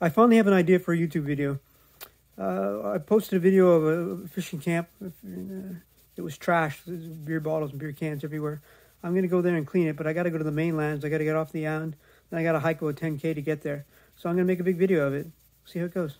I finally have an idea for a YouTube video. Uh, I posted a video of a fishing camp. It was trash, beer bottles and beer cans everywhere. I'm going to go there and clean it, but I got to go to the mainlands. I got to get off the island. Then I got to hike about 10K to get there. So I'm going to make a big video of it. See how it goes.